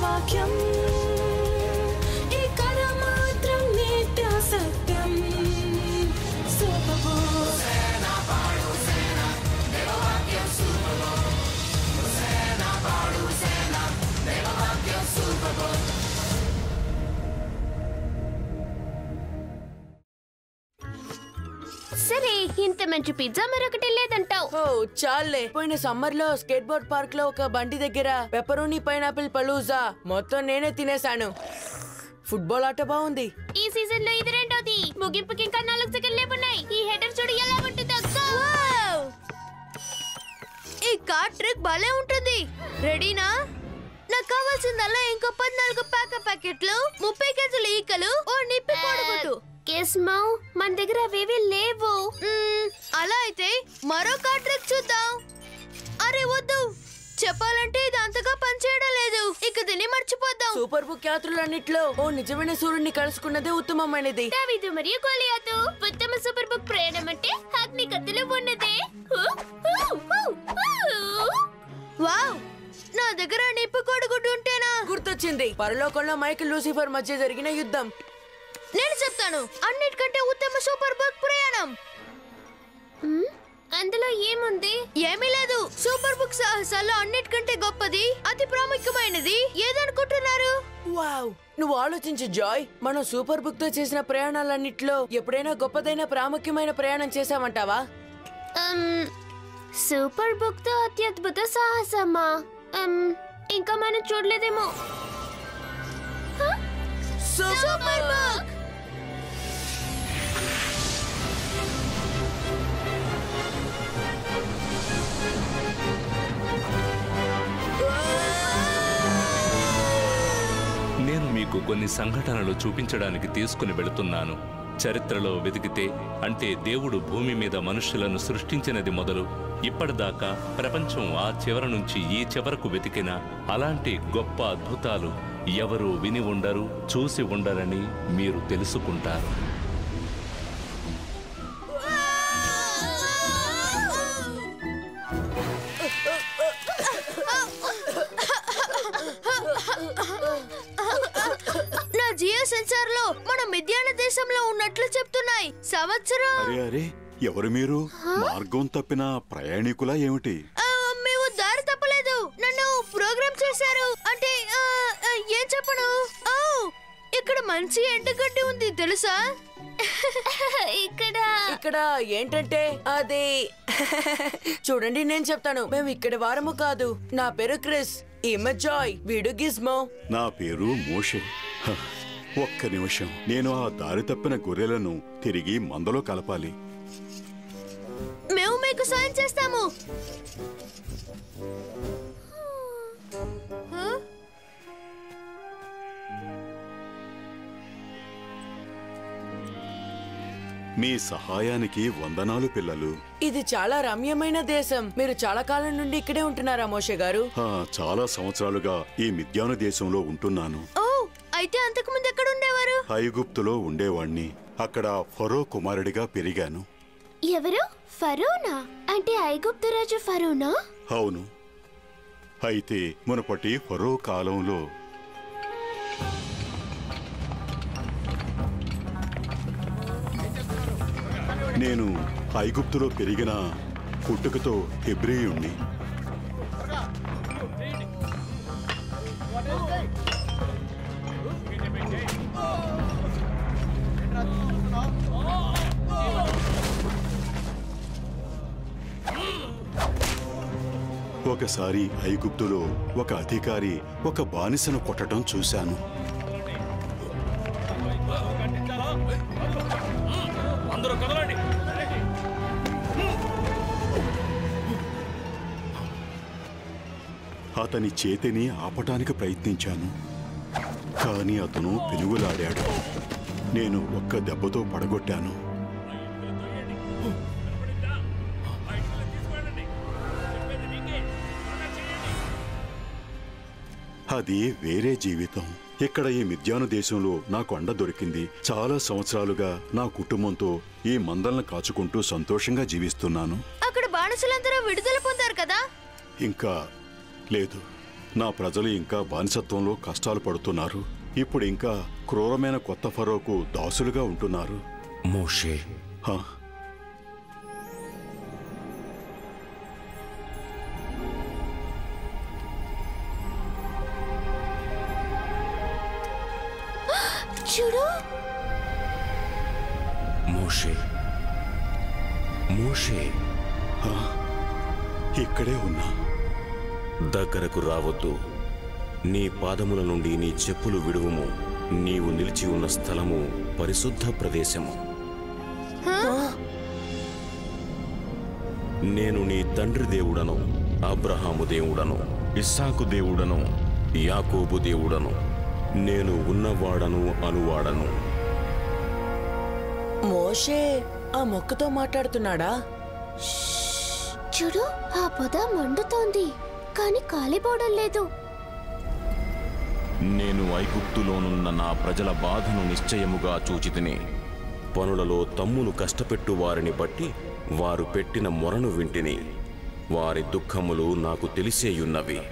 Kim. మంచి pizza మరొకటి లేదంటావు. ఓ చాలే పోయిన సమ్మర్లో స్కేట్ బోర్డ్ పార్క్లో ఒక బండి దగ్గర పెప్పరోని పైనాపిల్ పలూజా మొత్తం నేనే తినేశాను. ఫుట్బాల్ ఆట బాగుంది. ఈ సీజన్లో ఇది రెండోది. ముగింపుకి ఇంకా నాలుగు సెకండ్లే ఉన్నాయి. ఈ హెడర్ చూడు ఎలా ఉంటుందో. వావ్! ఈ కార్ ట్రిక్ భలే ఉంటుంది. రెడీనా? నాకు కావాల్సిందల్లా ఇంకో పద్నాలుగు ప్యాక ప్యాకెట్లు ముప్పై కేజీల ఈకలు ఓ నిప్పి కోడిగుడ్డు కేస్మౌ మన దగ్గర అవేవి లేవు. అలా అయితే మరో కార్ ట్రిక్ చూద్దాం. అరే వద్దు. చెప్పాలంటే ఇది అంతగా పనిచేయడం లేదు. ఇక దీన్ని మర్చిపోద్దాం. సూపర్ బుక్ యాత్రలన్నిట్లో ఓ నిజమైన సూర్యుడిని కలుసుకున్నదే ఉత్తమమైనది. దావీదు మరియు గోలియాతు ఉత్తమ సూపర్ బుక్ ప్రయాణం అంటే అగ్ని కత్తులు ఉన్నదే. వావ్ నా దగ్గర నిప్పు కోడిగుడ్డు ఉంటేనా? గుర్తొచ్చింది. పరలోకంలో మైకిల్ లూసిఫర్ మధ్య జరిగిన యుద్ధం. నేను చెప్తాను. అన్నిటికంటే ఉత్తమ సూపర్ బుక్ ప్రయాణం. అందులో ఏముంది? ఏమీ లేదు. సూపర్ బుక్ సాహసాల్లో అన్నిటికంటే గొప్పది అతి ప్రాముఖ్యమైనది. ఏదనుకుంటున్నారు? వావ్ నువ్వు ఆలోచించు జాయ్. మనం సూపర్ బుక్తో చేసిన ప్రయాణాలన్నిట్లో ఎప్పుడైనా గొప్పదైన ప్రాముఖ్యమైన ప్రయాణం చేసామంటావా సూపర్ బుక్తో అత్యద్భుత సాహసమా? ఇంకా మనం చూడలేదేమో? Super book! మీకు కొన్ని సంఘటనలు చూపించడానికి తీసుకుని వెళుతున్నాను. చరిత్రలో వెతికితే అంటే దేవుడు భూమి మీద మనుషులను సృష్టించినది మొదలు. ఇప్పటిదాకా ప్రపంచం ఆ చివర నుంచి ఈ చివరకు వెతికిన అలాంటి గొప్ప అద్భుతాలు ఎవరు విని ఉండరు చూసి ఉండరని మీరు తెలుసుకుంటారు. సంవత్సరం. అరే అరే ఎవరు మీరు? మార్గం తప్పిన ప్రయాణికులా ఏమిటి? ఆ, మేము దారి తప్పలేదు. నన్ను ప్రోగ్రామ్ చేశారు. అంటే ఏం చెప్పను? ఓ ఇక్కడ మంచి ఎండుగడ్డి ఉంది తెలుసా? ఇక్కడ. ఇక్కడ ఏంటంటే అది చూడండి నేను చెప్తాను. మేము ఇక్కడ వారము కాదు. నా పేరు క్రిస్. ఈమె జాయ్. వీడు గిజ్మో. నా పేరు మోషే. ఒక్క నిమిషం. నేను ఆ దారి తప్పిన గొర్రెలను తిరిగి మందలో కలపాలి. మేము మీకు సాయం చేస్తాము? మీ సహాయానికి వందనాలు పిల్లలు. ఇది చాలా రమ్యమైన దేశం. మీరు చాలా కాలం నుండి ఇక్కడే ఉంటున్నారా మోషే గారు? చాలా సంవత్సరాలుగా ఈ మిద్యాను దేశంలో ఉంటున్నాను. అయితే అంతకు ముందు ఎక్కడ ఉండేవారు ఐగుప్తులో ఉండేవాణ్ణి. అక్కడ ఫరో కుమారుడిగా పెరిగాను. ఎవరు? ఫరోనా? అంటే ఐగుప్తు రాజు ఫరోనా? అవును. అయితే మునపటి ఫరో కాలంలో నేను ఐగుప్తులో పెరిగిన పుట్టుకతో హెబ్రియుణ్ణి. ఒకసారి ఐగుప్తులో ఒక అధికారి ఒక బానిసను కొట్టడం చూశాను. అతని చేతిని ఆపటానికి ప్రయత్నించాను కానీ అతను పెనుగులాడాడు నేను ఒక్క దెబ్బతో పడగొట్టాను. అది వేరే జీవితం. ఇక్కడ ఈ మిథ్యాను దేశంలో నాకు అండ దొరికింది. చాలా సంవత్సరాలుగా నా కుటుంబంతో ఈ మందలను కాచుకుంటూ సంతోషంగా జీవిస్తున్నాను. అక్కడ బానిసలందరూ విడుదల పొందారు కదా? ఇంకా లేదు. నా ప్రజలు ఇంకా బానిసత్వంలో కష్టాలు పడుతున్నారు. ఇప్పుడు ఇంకా క్రూరమైన కొత్త ఫరోకు దాసులుగా ఉంటున్నారు. మోషే హా? మోషే. మోషే. ఇక్కడే ఉన్నా. దగ్గరకు రావద్దు. నీ పాదముల నుండి నీ చెప్పులు విడువుము. నీవు నిలిచి ఉన్న స్థలము పరిశుద్ధ ప్రదేశము. నేను నీ తండ్రి దేవుడను అబ్రహాము దేవుడను ఇస్సాకు దేవుడను యాకోబు దేవుడను. నేను ఉన్నవాడను అనువాడను. మోషే ఆ మొక్కతో మాట్లాడుతున్నాడా? చూడు ఆ పొద మండుతోంది కానీ కాలిపోవడం లేదు. నేను ఐగుప్తులోనున్న నా ప్రజల బాధను నిశ్చయముగా చూచితిని. పనులలో తమ్మును కష్టపెట్టు వారిని బట్టి వారు పెట్టిన మొరను వింటిని. వారి దుఃఖములు నాకు తెలిసేయున్నవి.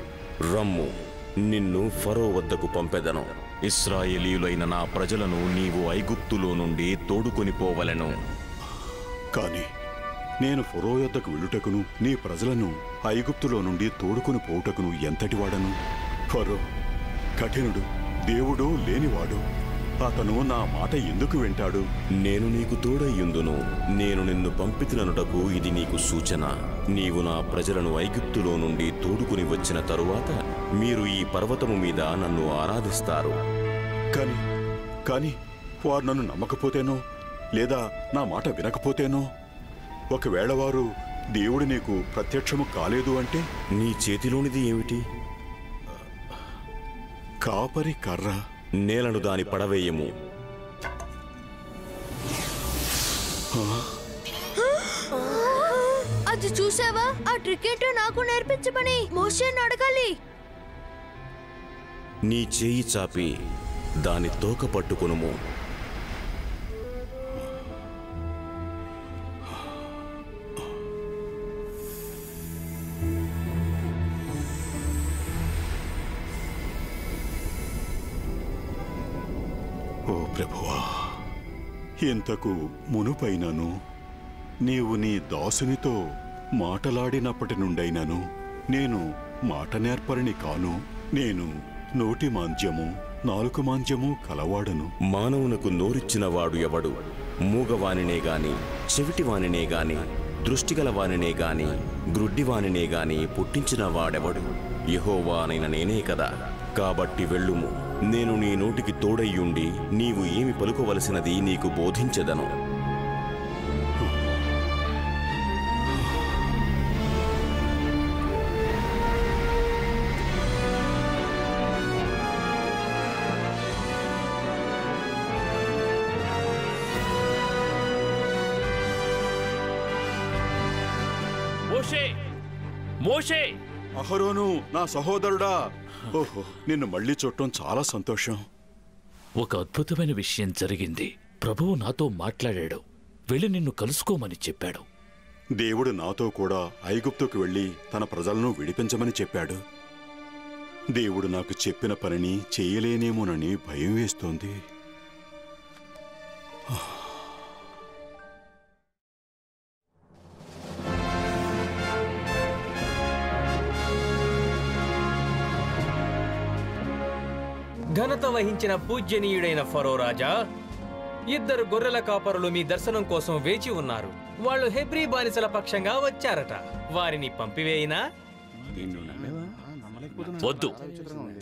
రమ్ము నిన్ను ఫరో వద్దకు పంపెదను. ఇస్రాయేలీయులైన నా ప్రజలను నీవు ఐగుప్తులో నుండి తోడుకొని పోవలెను. కాని నేను ఫురో యొద్దకు వెళ్ళుటకును నీ ప్రజలను ఐగుప్తులో నుండి తోడుకుని పోవుటకును ఎంతటి వాడను? ఫరో కఠినుడు దేవుడు లేనివాడు. అతను నా మాట ఎందుకు వింటాడు? నేను నీకు తోడయ్యుందును. నేను నిన్ను పంపితులనుటకు ఇది నీకు సూచన. నీవు నా ప్రజలను ఐగుప్తులో నుండి తోడుకుని వచ్చిన తరువాత మీరు ఈ పర్వతము మీద నన్ను ఆరాధిస్తారు. కాని కాని వారు నన్ను నమ్మకపోతేనో లేదా నా మాట వినకపోతేనో? ఒకవేళ వారు దేవుడు నీకు ప్రత్యక్షము కాలేదు అంటే? నీ చేతిలోనిది ఏమిటి? కాపరి కర్ర. నేలను దాని పడవేయము. అది చూసావా? ఆ ట్రికెట్ నాకు నేర్పించమని మోషేని అడగాలి. నీ చేయి చాపి దాని తోక పట్టుకొనుము. ఓ ప్రభువా ఇంతకు మునుపైనను నీవు నీ దాసునితో మాటలాడినప్పటి నుండైనను. నేను మాట నేర్పరిని కాను. నేను నోటి మాంద్యము నాలుక మాంద్యము కలవాడను. మానవునకు నోరిచ్చిన వాడు ఎవడు? మూగవానినే గాని చెవిటివానినే గాని దృష్టిగలవానినే గాని గ్రుడ్డివానినే గాని పుట్టించిన వాడెవడు? యహోవానైన నేనే కదా. కాబట్టి వెళ్ళుము. నేను నీ నోటికి తోడయ్యుండి నీవు ఏమి పలుకోవలసినది నీకు బోధించదను. అహరోను నా సహోదరుడా. ఓహో నిన్ను మళ్ళీ చూడటం చాలా సంతోషం. ఒక అద్భుతమైన విషయం జరిగింది. ప్రభువు నాతో మాట్లాడాడు. వెళ్ళి నిన్ను కలుసుకోమని చెప్పాడు. దేవుడు నాతో కూడా ఐగుప్తుకు వెళ్ళి తన ప్రజలను విడిపించమని చెప్పాడు. దేవుడు నాకు చెప్పిన పనిని చేయలేనేమోనని భయం వేస్తోంది. ఘనత వహించిన పూజ్యనీయుడైన ఫరో రాజా ఇద్దరు గొర్రెల కాపరులు మీ దర్శనం కోసం వేచి ఉన్నారు. వాళ్ళు హెబ్రీ బానిసల పక్షంగా వచ్చారట. వారిని పంపివేయినా? వద్దు.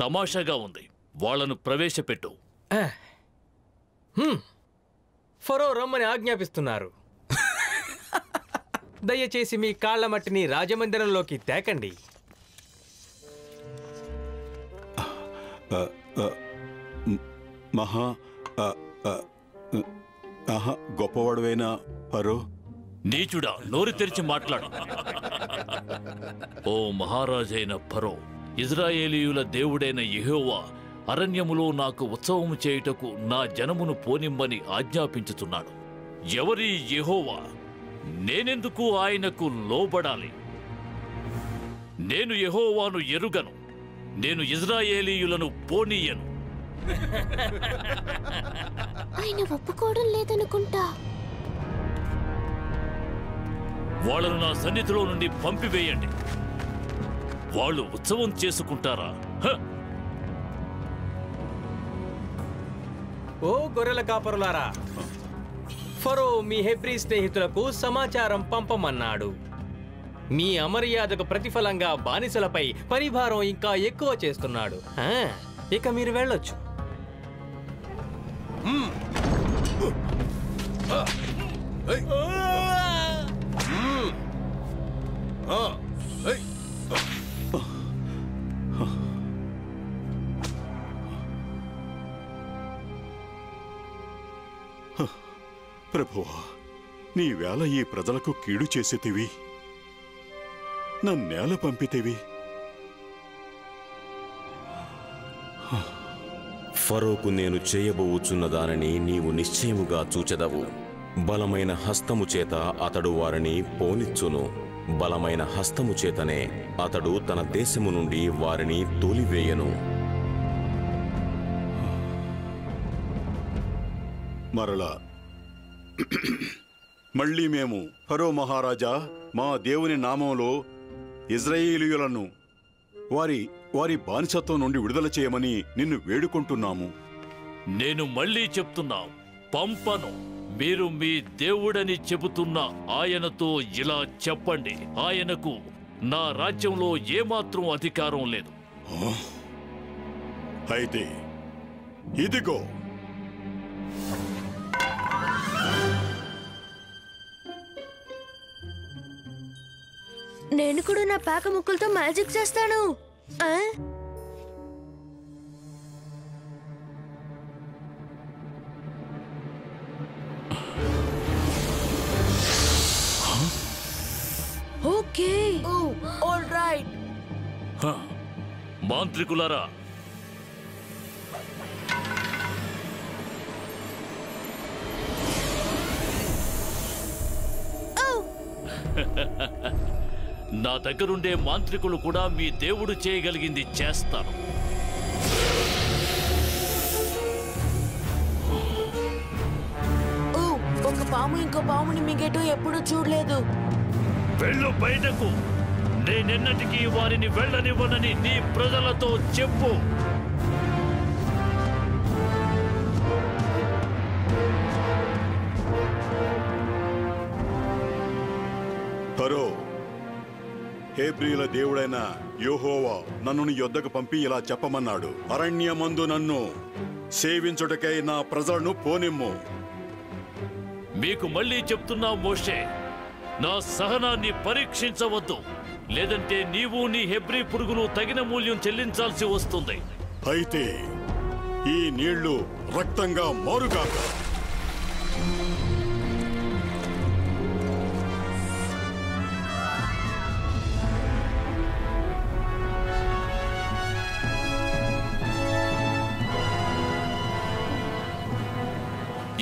తమాషాగా ఉంది. వాళ్ళను ప్రవేశపెట్టు. ఫరో రమ్మని ఆజ్ఞాపిస్తున్నారు. దయచేసి మీ కాళ్ళ మట్టిని రాజమందిరంలోకి తేకండి. మహా ఆహా గొప్పవాడువైన పరో. నీచుడా నోరు తెరిచి మాట్లాడు. ఓ మహారాజైన పరో ఇజ్రాయేలీయుల దేవుడైన యహోవా అరణ్యములో నాకు ఉత్సవము చేయుటకు నా జనమును పోనిమ్మని ఆజ్ఞాపించుతున్నాడు. ఎవరి యహోవా? నేనెందుకు ఆయనకు లోబడాలి? నేను యహోవాను ఎరుగను. నేను ఇజ్రాయేలీయులను పోనీయను. ఆయన ఒప్పుకోవడం లేదనుకుంటా. వాళ్ళను నా సన్నిధిలో నుండి పంపివేయండి. వాళ్ళు ఉత్సవం చేసుకుంటారా? హ! ఓ గొర్రెల కాపరులారా ఫరో మీ హెబ్రీ స్నేహితులకు సమాచారం పంపమన్నాడు. మీ అమర్యాదకు ప్రతిఫలంగా బానిసలపై పనిభారం ఇంకా ఎక్కువ చేస్తున్నాడు. ఆ, ఇక మీరు వెళ్ళొచ్చు. ప్రభువా నీ వేళ ఈ ప్రజలకు కీడు చేసేతివి నన్నేల పంపితేవి. ఫరోకు నేను చేయబోవుచున్న దానిని నీవు నిశ్చయముగా చూచెదవు. బలమైన హస్తము చేత అతడు వారిని పోనిచ్చును. బలమైన హస్తము చేతనే అతడు తన దేశము నుండి వారిని తోలివేయను. మరలా మళ్ళీ మేము ఫరో మహారాజా మా దేవుని నామంలో ఇజ్రాయేలీయులను వారి వారి బానిసత్వం నుండి విడుదల చేయమని నిన్ను వేడుకుంటున్నాము. నేను మళ్ళీ చెప్తున్నా పంపను. మీరు మీ దేవుడని చెబుతున్న ఆయనతో ఇలా చెప్పండి. ఆయనకు నా రాజ్యంలో ఏమాత్రం అధికారం లేదు. అయితే ఇదిగో. నేను కూడా నా పేక ముక్కలతో మ్యాజిక్ చేస్తాను. Okay. Oh, all right. Huh. Mantrikulara. Oh. నా దగ్గరుండే మాంత్రికులు కూడా మీ దేవుడు చేయగలిగింది చేస్తాను. ఓ ఒక పాము ఇంకో పాముని మింగేటూ ఎప్పుడూ చూడలేదు. వెళ్ళు బయటకు. నేనెన్నటికీ వారిని వెళ్ళనివ్వనని నీ ప్రజలతో చెప్పు. ఫరో హేబ్రియుల దేవుడైన యోహోవా నన్ను నీ యొద్దకు పంపి ఇలా చెప్పమన్నాడు. అరణ్యమందు నన్ను సేవించుటకై నా ప్రజలను పోనిమ్ము. మీకు మళ్ళీ చెప్తున్నా మోషే నా సహనాన్ని పరీక్షించవద్దు. లేదంటే నీవు నీ హెబ్రీ పురుగులు తగిన మూల్యం చెల్లించాల్సి వస్తుంది. అయితే ఈ నీళ్ళు రక్తంగా మారుగాక.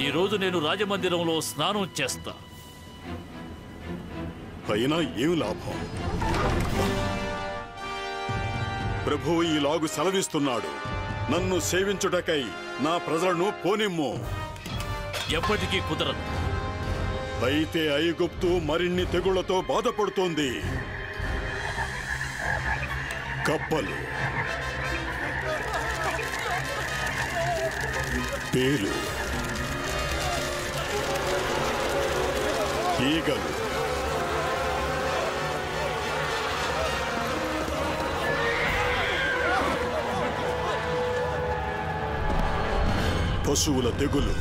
ఈ రోజు నేను రాజమందిరంలో స్నానం చేస్తా. అయినా ఏం లాభం? ప్రభువు ఈలాగు సెలవిస్తున్నాడు. నన్ను సేవించుటకై నా ప్రజలను పోనిమ్ము. ఎప్పటికీ కుదరదు. అయితే ఐగుప్తు మరిన్ని తెగుళ్ళతో బాధపడుతోంది. కప్పలు. పేలు. ఈగలు పశువుల తెగులు.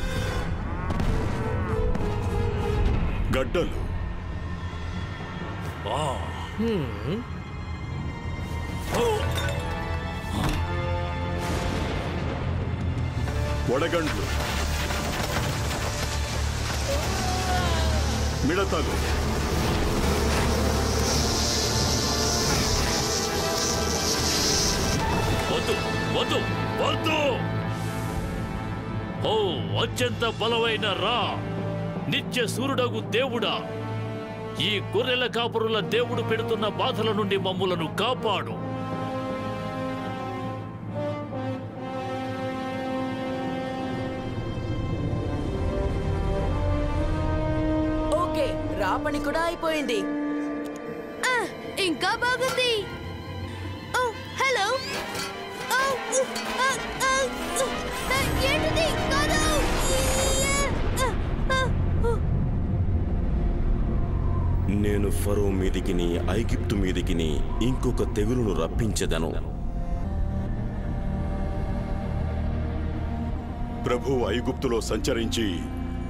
గడ్డలు. వడగండ్లు. మిడతలు వద్దు వద్దు వద్దు. ఓ అత్యంత బలమైన రా. నిత్య సూర్యుడగు దేవుడా. ఈ గొర్రెల కాపురుల దేవుడు పెడుతున్న బాధల నుండి మమ్ములను కాపాడు. రా పని కూడా అయిపోయింది. ఇంకా బాగుంది. ఓ హలో. ఏంటిది? కాదు. నేను ఫరో మీదికిని ఐగిప్తు మీదికిని ఇంకొక తెగులును రప్పించెదను. ప్రభు ఐగుప్తులో సంచరించి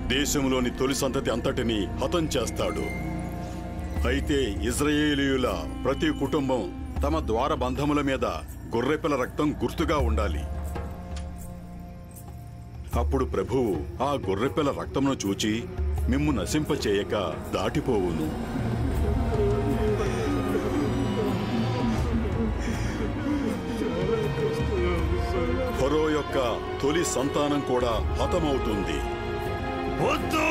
దేశంలోని తొలి సంతతి అంతటిని హతం చేస్తాడు. అయితే ఇజ్రాయేలీయుల ప్రతి కుటుంబం తమ ద్వార బంధముల మీద గొర్రెపిల్ల రక్తం గుర్తుగా ఉండాలి. అప్పుడు ప్రభువు ఆ గొర్రెపిల్ల రక్తమును చూచి మిమ్ము నశింపచేయక దాటిపోవును. ఫరో యొక్క తొలి సంతానం కూడా హతమవుతుంది. వద్దు!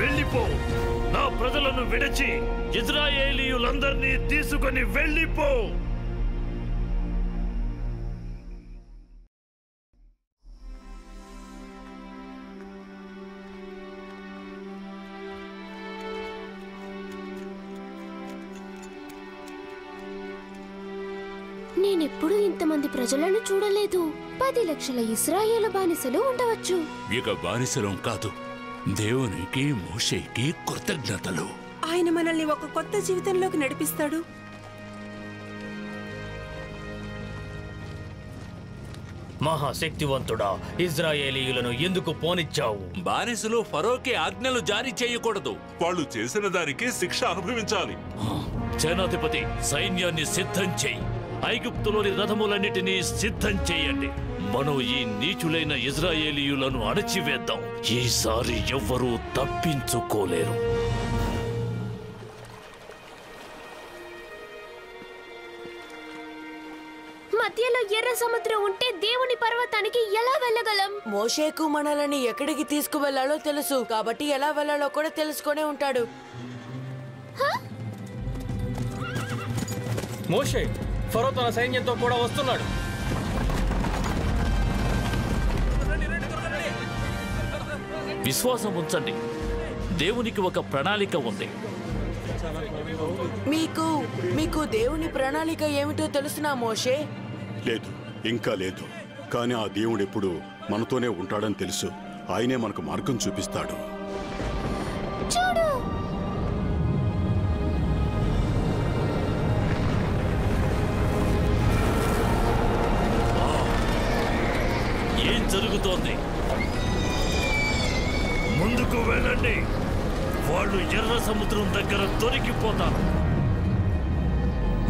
వెళ్ళిపో. నా ప్రజలను విడచి ఇజ్రాయేలీయులందరినీ తీసుకొని వెళ్ళిపో. ఇంతమంది ప్రజలను చూడలేదు. పది లక్షల ఇస్రాయేలు బానిసలు ఉండవచ్చు. ఇక బానిసలం కాదు. దేవునికి మోషేకి కృతజ్ఞతలు. ఆయన మనల్ని ఒక కొత్త జీవితంలోకి నడిపిస్తాడు. మహాశక్తివంతుడా ఇజ్రాయేలీయులను ఎందుకు పోనిచ్చావు? బానిసలు ఫరోకి ఆజ్ఞలు జారీ చేయకూడదు. వాళ్ళు చేసిన దానికి శిక్ష అనుభవించాలి. సేనాధిపతి సైన్యాన్ని సిద్ధం చేయి. ఐగుప్తులోని రథములన్నిటినీ సిద్ధం చేయండి. మనం ఈ నీచులైన ఇజ్రాయేలీయులను అణచివేద్దాం. ఈసారి ఎవ్వరూ తప్పించుకోలేరు. మధ్యలో ఎర్ర సముద్రం ఉంటే దేవుని పర్వతానికి ఎలా వెళ్ళగలం? మోషేకు మనలని ఎక్కడికి తీసుకువెళ్ళాలో తెలుసు కాబట్టి ఎలా వెళ్ళాలో కూడా తెలుసుకొనే ఉంటాడు. మోషే ఫరో తన సైన్యంతో కూడా వస్తున్నాడు. విశ్వాసం ఉంచండి. దేవునికి ఒక ప్రణాళిక ఉంది. మీకు మీకు దేవుని ప్రణాళిక ఏమిటో తెలుసునా మోషే? లేదు ఇంకా లేదు. కానీ ఆ దేవుడు ఎప్పుడు మనతోనే ఉంటాడని తెలుసు. ఆయనే మనకు మార్గం చూపిస్తాడు. చూడు జరుగుతోంది. ముందుకు వెళ్ళండి. వాళ్ళు ఎర్ర సముద్రం దగ్గర దొరికిపోతారు.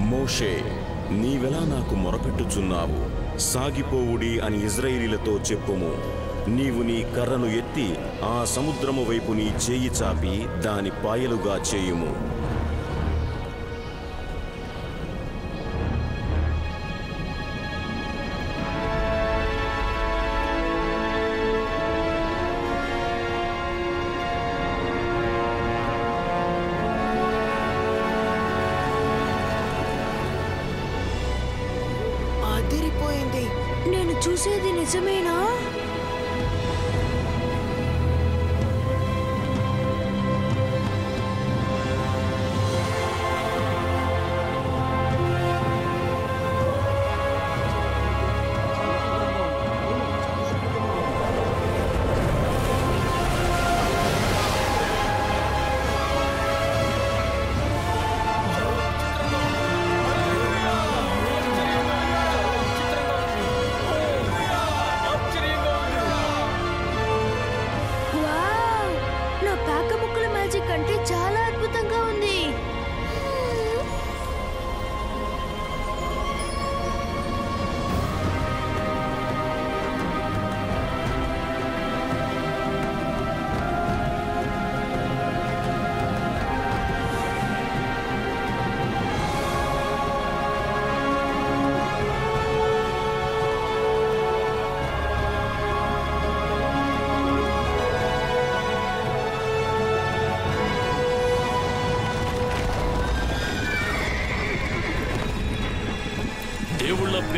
మోషే నీవెలా నాకు మొరపెట్టుచున్నావు? సాగిపోవుడి అని ఇజ్రాయిలీలతో చెప్పుము. నీవు నీ కర్రను ఎత్తి ఆ సముద్రము వైపు నీ చేయి చాపి దాని పాయలుగా చేయుము. నిజమేనా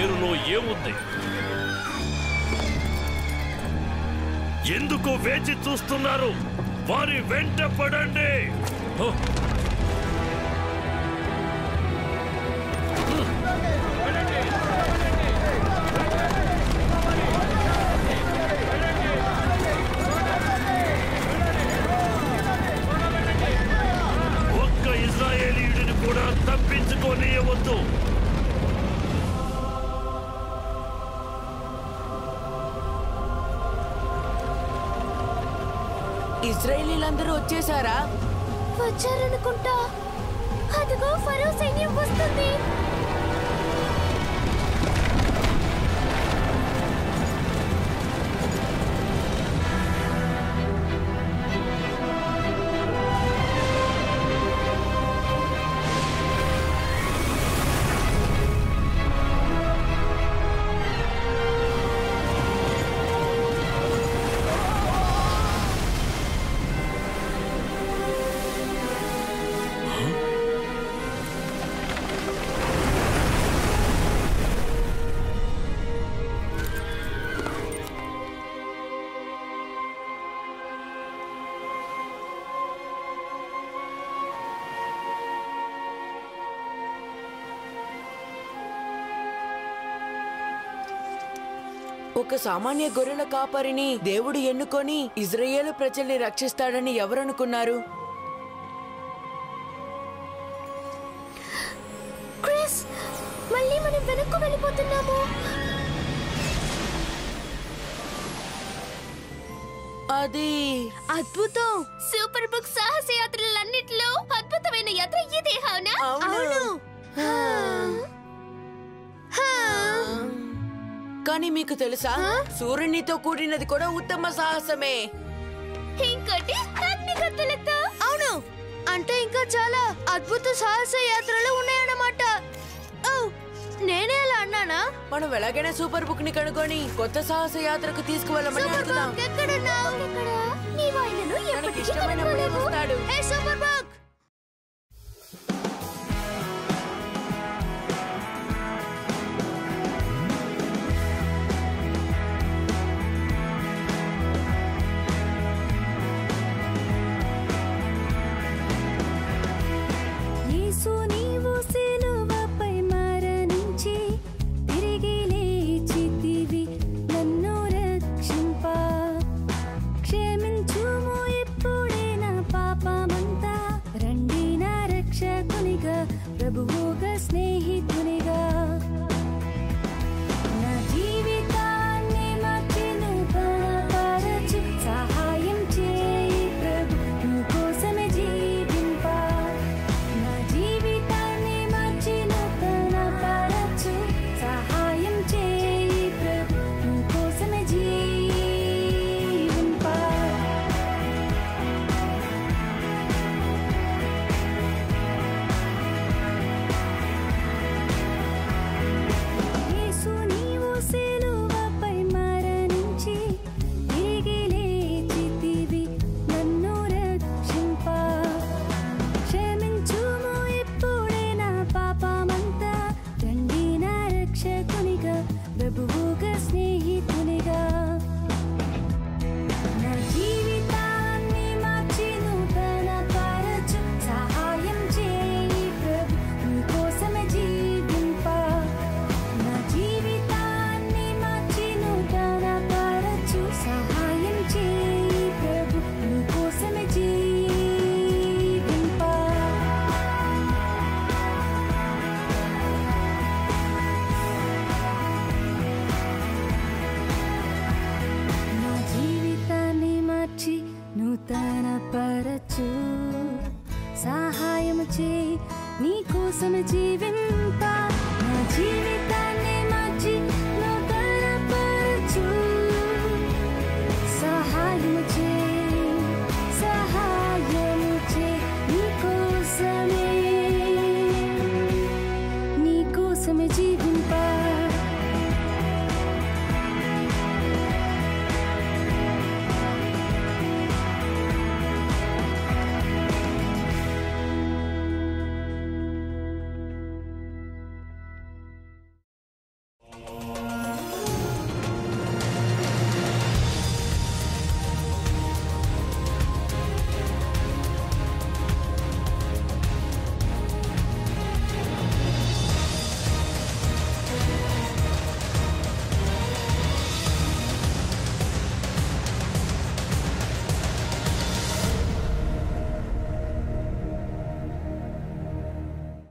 పేరులో ఏముంది? ఎందుకు వేచి చూస్తున్నారు? వారి వెంట పడండి! అందరూ వచ్చేసారా? వచ్చారనుకుంటా. అదిగో ఫరో సైన్యం వస్తుంది. ఒక సామాన్య గొర్రెల కాపరిని దేవుడు ఎన్నుకొని ఇజ్రాయేలు ప్రజల్ని రక్షిస్తాడని ఎవరనుకున్నారు? క్రిస్ మళ్ళీ మనం వెనక్కు వెళ్ళిపోతున్నాము. అది అద్భుతం. సూపర్ బుక్ సాహస యాత్రలన్నిటిలో అద్భుతమైన యాత్ర ఇదే అవునా? అవును. కానీ మీకు తెలుసా? సూర్యునితో కూడినది కూడా ఉత్తమ సాహసమే. ఇంకోటి అవును. అంటే ఇంకా చాలా అద్భుత సాహస యాత్రలు ఉన్నాయన్నమాట. ఓ, నేనే అలా అన్నానా? మనం ఎలాగైనా సూపర్ బుక్ని కనుగొని కొత్త సాహస యాత్రకు తీసుకువెళ్ళమని సూపర్ అడుగుదాం. బాక్ ఎక్కడున్నావు?